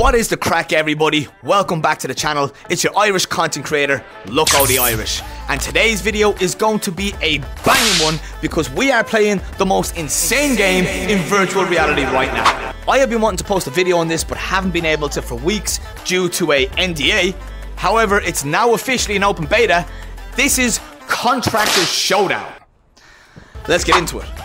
What is the crack everybody? Welcome back to the channel. It's your Irish content creator, Luck the Irish. And today's video is going to be a banging one because we are playing the most insane game in virtual reality right now. I have been wanting to post a video on this but haven't been able to for weeks due to a NDA. However, it's now officially in open beta. This is Contractor Showdown. Let's get into it.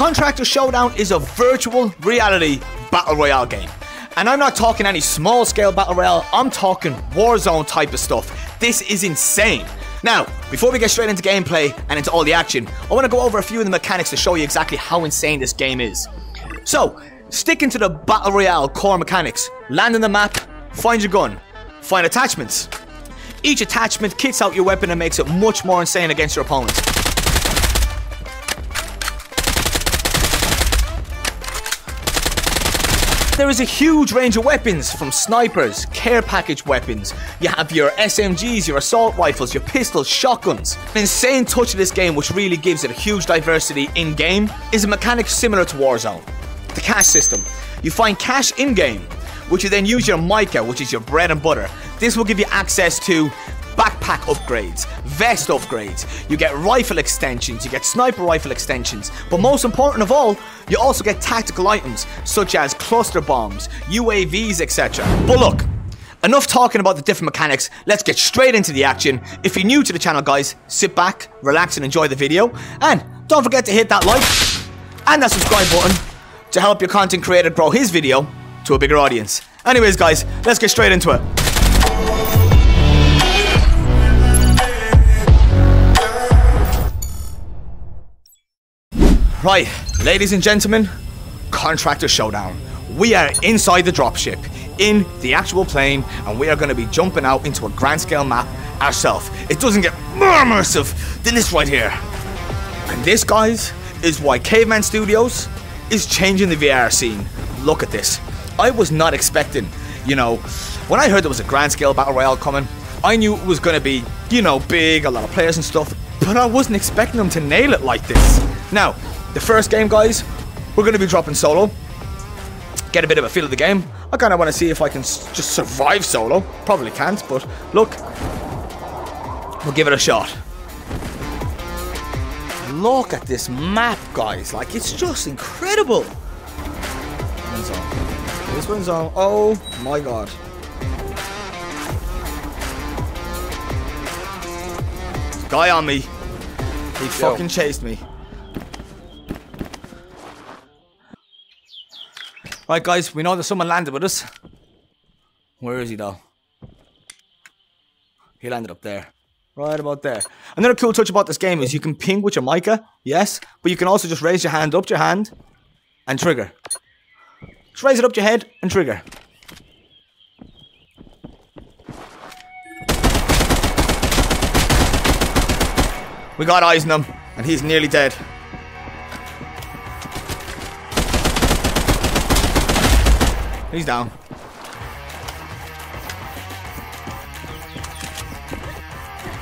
Contractor Showdown is a virtual reality battle royale game. And I'm not talking any small scale battle royale, I'm talking Warzone type of stuff. This is insane. Now, before we get straight into gameplay and into all the action, I want to go over a few of the mechanics to show you exactly how insane this game is. So, sticking to the battle royale core mechanics, land on the map, find your gun, find attachments. Each attachment kits out your weapon and makes it much more insane against your opponents. There is a huge range of weapons from snipers, care package weapons. You have your SMGs, your assault rifles, your pistols, shotguns. An insane touch of this game, which really gives it a huge diversity in game, is a mechanic similar to Warzone. The cash system. You find cash in game, which you then use your mica, which is your bread and butter. This will give you access to backpack upgrades, vest upgrades, you get rifle extensions, you get sniper rifle extensions, but most important of all, you also get tactical items such as cluster bombs, UAVs, etc. But look, enough talking about the different mechanics, let's get straight into the action. If you're new to the channel guys, sit back, relax and enjoy the video, and don't forget to hit that like and that subscribe button to help your content creator grow his video to a bigger audience. Anyways guys, let's get straight into it. Right, ladies and gentlemen, Contractor Showdown. We are inside the dropship, in the actual plane, and we are going to be jumping out into a grand scale map ourselves. It doesn't get more immersive than this right here. And this, guys, is why Caveman Studios is changing the VR scene. Look at this. I was not expecting, you know, when I heard there was a grand scale battle royale coming, I knew it was going to be, you know, big, a lot of players and stuff, but I wasn't expecting them to nail it like this. Now, the first game, guys, we're going to be dropping solo. Get a bit of a feel of the game. I kind of want to see if I can just survive solo. Probably can't, but look. We'll give it a shot. Look at this map, guys. Like, it's just incredible. This one's on. This one's on. Oh, my God. Guy on me. He Yo. fucking chased me. Right, guys, we know that someone landed with us. Where is he, though? He landed up there. Right about there. Another cool touch about this game is you can ping with your mica, yes, but you can also just raise your hand up your hand and trigger. Just raise it up your head and trigger. We got eyes on him, and he's nearly dead. He's down.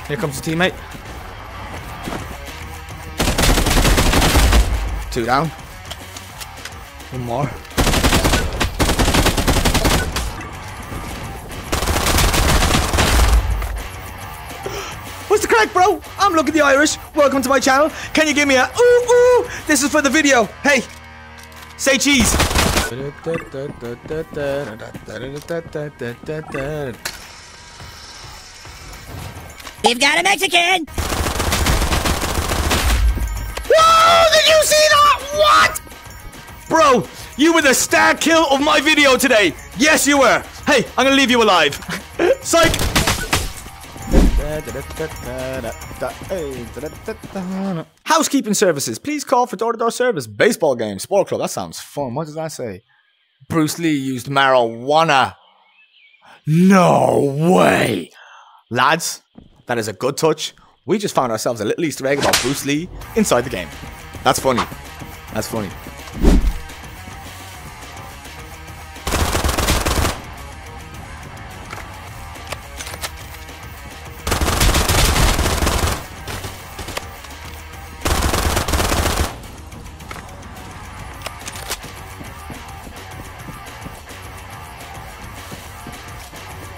Here comes the teammate. Two down. One more. What's the crack, bro? I'm Luck of the Irish. Welcome to my channel. Can you give me a ooh ooh? This is for the video. Hey, say cheese. We've got a Mexican! Whoa! Did you see that? What? Bro, you were the star kill of my video today. Yes, you were. Hey, I'm gonna leave you alive. Psych! Housekeeping services. Please call for door-to-door service. Baseball game. Sport club. That sounds fun. What does that say? Bruce Lee used marijuana. No way. Lads, that is a good touch. We just found ourselves a little Easter egg about Bruce Lee inside the game. That's funny. That's funny.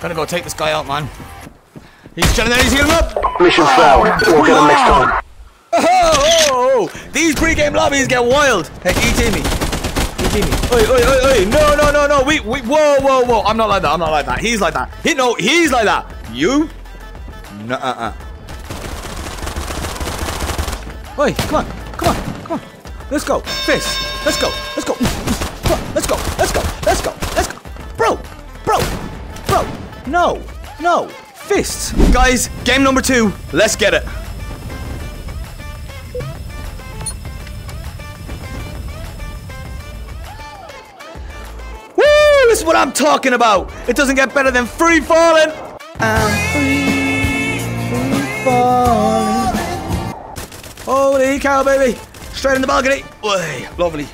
Gonna go take this guy out, man. He's chilling there, he's healing up. Mission failed. We'll get him next time. Oh, oh, oh. These pre-game lobbies get wild. Hey, ET me. ET me. Oi, oi, oi, oi. No, no, no, no. We, we, whoa, whoa, whoa. I'm not like that. I'm not like that. He's like that. He, no, he's like that. You? No, uh, uh. Oi, come on, come on, come on. Let's go. Fist. Let's go. Let's go. Come on, let's go. Let's go. Let's go. Let's go. Bro, bro, bro. No, no. Fists. Guys, game number two. Let's get it. Woo! This is what I'm talking about. It doesn't get better than free falling. I'm free, free falling. Holy cow, baby! Straight in the balcony. Way, lovely.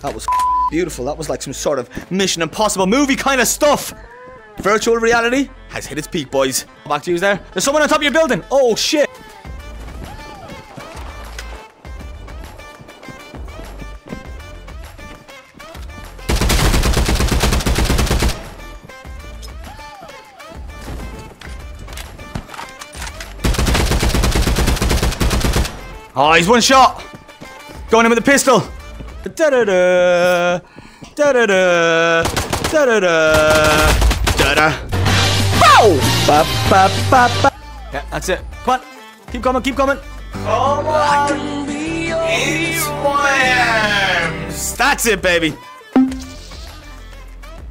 That was beautiful. That was like some sort of Mission Impossible movie kind of stuff. Virtual reality has hit its peak, boys. Back to you there. There's someone on top of your building. Oh shit. Oh, he's one shot. Going in with a pistol. Da da da. Da da da. Da da da. Da da. Bow! Ba ba ba ba. Yeah, that's it. Come on. Keep coming, keep coming. Come on. Williams. That's it, baby.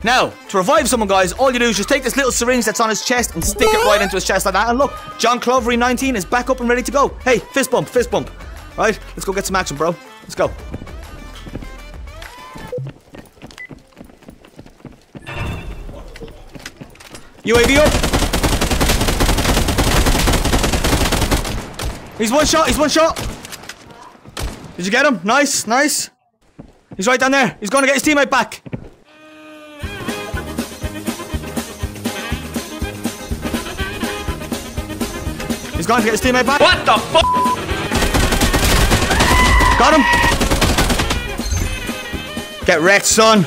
Now, to revive someone, guys, all you do is just take this little syringe that's on his chest and stick it right into his chest like that. And look, John Clovery 19 is back up and ready to go. Hey, fist bump, fist bump. Right, let's go get some action, bro. Let's go. UAV up. He's one shot, he's one shot. Did you get him? Nice, nice. He's right down there. He's going to get his teammate back. He's going to get his teammate back. What the fuck? Got him. Get wrecked, son.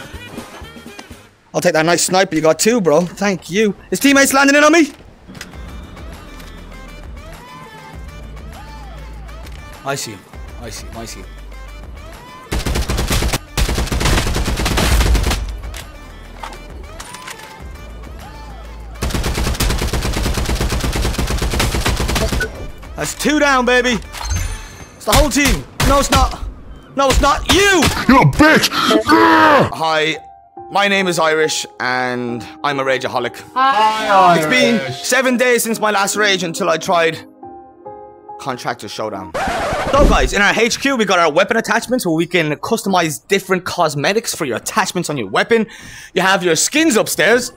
I'll take that nice sniper you got too, bro. Thank you. His teammates landing in on me. I see him. I see him. I see him. That's two down, baby. It's the whole team. No, it's not. No, it's not. You! You're a bitch! Hi, my name is Irish, and I'm a rageaholic. Hi, It's been seven days since my last rage until I tried Contractor Showdown. So, guys, in our HQ, we got our weapon attachments where we can customize different cosmetics for your attachments on your weapon. You have your skins upstairs.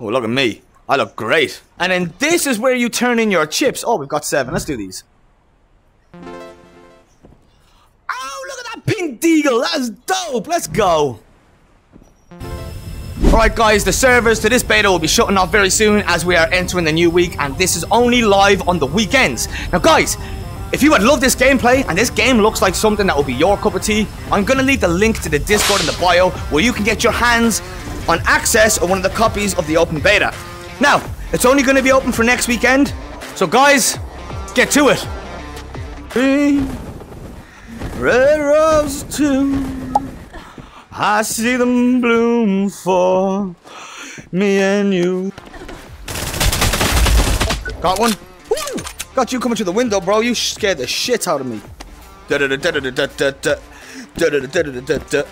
Oh, look at me. I look great. And then this is where you turn in your chips. Oh, we've got seven. Let's do these. Deagle. That's dope. Let's go. Alright guys, the servers to this beta will be shutting off very soon as we are entering the new week and this is only live on the weekends. Now guys, if you would love this gameplay and this game looks like something that will be your cup of tea, I'm gonna leave the link to the Discord in the bio where you can get your hands on access of one of the copies of the open beta. Now, it's only gonna be open for next weekend, so guys, get to it. Green, red roses too. I see them bloom for me and you. Got one. Woo! Got you coming to the window, bro. You scared the shit out of me. Da da da da da da da da da da da da da da.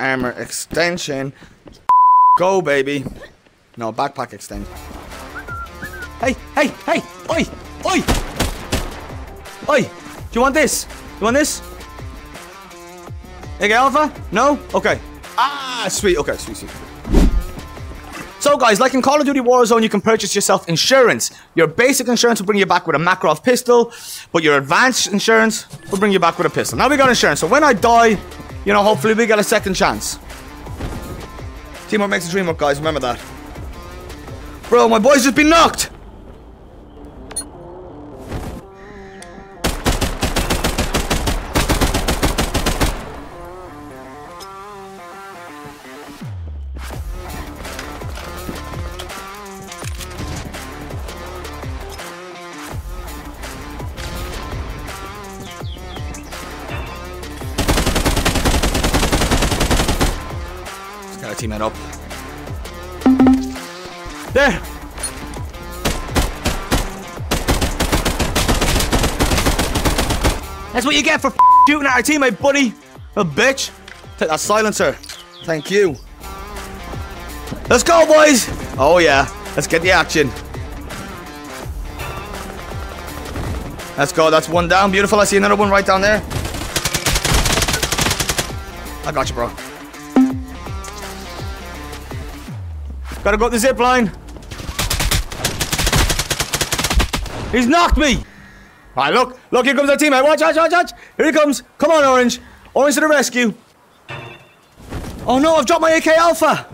Armor extension. Go, baby. No, backpack extend. Hey, hey, hey! Oi! Oi! Oi! Do you want this? You want this? Okay, Alpha? No? Okay. Ah, sweet. Okay, sweet, sweet. So guys, like in Call of Duty Warzone, you can purchase yourself insurance. Your basic insurance will bring you back with a Makarov pistol, but your advanced insurance will bring you back with a pistol. Now we got insurance, so when I die, you know, hopefully we get a second chance. Teamwork makes the dream work, guys. Remember that. Bro, my boy's just been knocked. Teammate up. There. That's what you get for shooting at our teammate, buddy. A bitch. Take that silencer. Thank you. Let's go, boys. Oh, yeah. Let's get the action. Let's go. That's one down. Beautiful. I see another one right down there. I got you, bro. Gotta go up the zip line. He's knocked me. All right, look. Look, here comes our teammate. Watch, watch, watch, watch. Here he comes. Come on, Orange. Orange to the rescue. Oh, no. I've dropped my AK Alpha.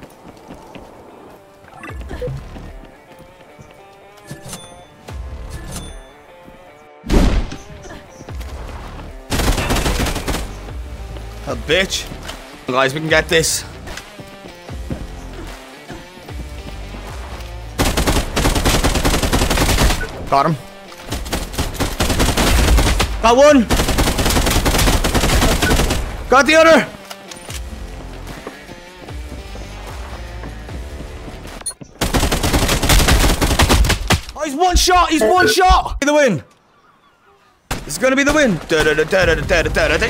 A bitch. Guys, we can get this. Got him. Got one. Got the other. Oh, he's one shot. He's one uh, uh. shot. The win. This is gonna be the win.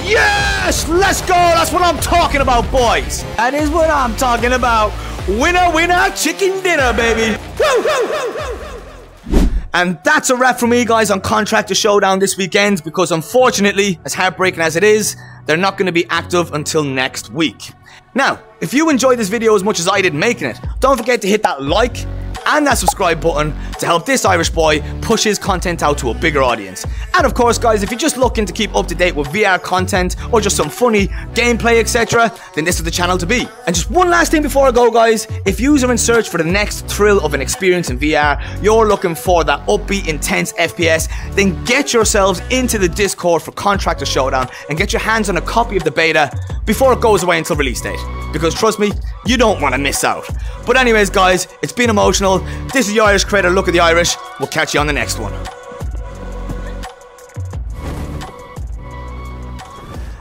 Yes! Let's go! That's what I'm talking about, boys. That is what I'm talking about. Winner, winner, chicken dinner, baby. Woo, woo, woo, and that's a wrap for me, guys, on Contractor Showdown this weekend, because unfortunately, as heartbreaking as it is, they're not going to be active until next week. Now, if you enjoyed this video as much as I did making it, don't forget to hit that like and that subscribe button to help this Irish boy push his content out to a bigger audience. And of course, guys, if you're just looking to keep up to date with VR content or just some funny gameplay, etc., then this is the channel to be. And just one last thing before I go, guys, if you are in search for the next thrill of an experience in VR, you're looking for that upbeat, intense FPS, then get yourselves into the Discord for Contractor Showdown and get your hands on a copy of the beta before it goes away until release date. Because trust me, you don't want to miss out. But anyways, guys, it's been emotional. This is the Irish Creator Luck of the Irish. We'll catch you on the next one.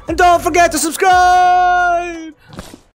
And don't forget to subscribe!